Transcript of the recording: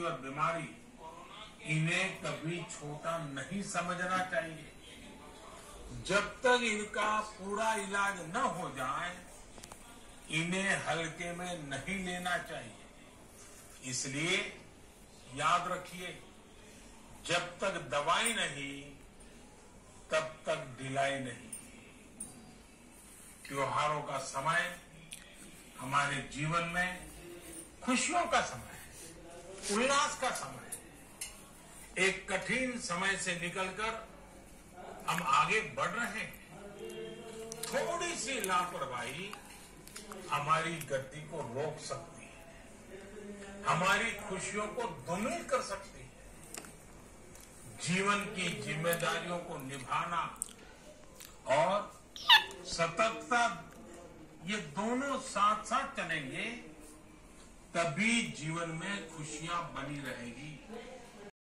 और बीमारी, इन्हें कभी छोटा नहीं समझना चाहिए। जब तक इनका पूरा इलाज न हो जाए, इन्हें हल्के में नहीं लेना चाहिए। इसलिए याद रखिए, जब तक दवाई नहीं, तब तक ढिलाई नहीं। त्योहारों का समय, हमारे जीवन में खुशियों का समय। उल्लास का समय एक कठिन समय से निकलकर हम आगे बढ़ रहे हैं। थोड़ी सी लापरवाही हमारी गति को रोक सकती है। हमारी खुशियों को दुमिल कर सकती है। जीवन की जिम्मेदारियों को निभाना और सतर्कता ये दोनों साथ साथ चलेंगे। तभी जीवन में खुशियाँ बनी रहेगी।